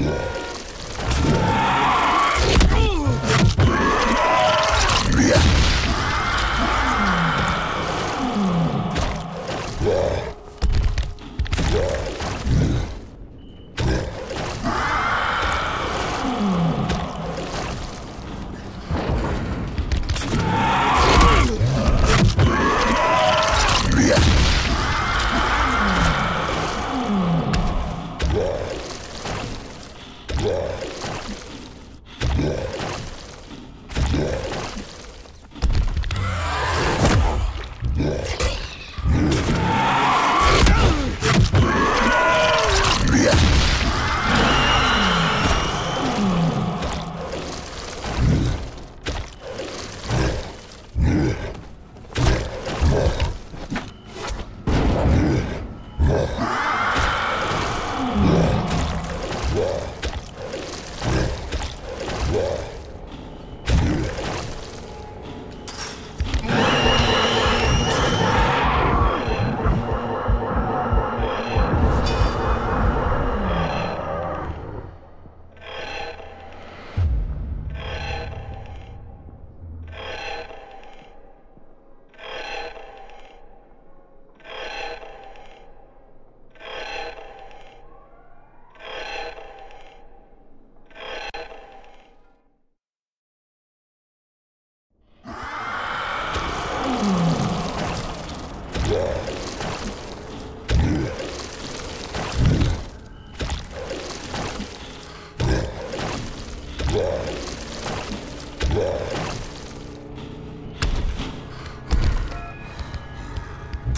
Network.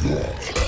Yeah.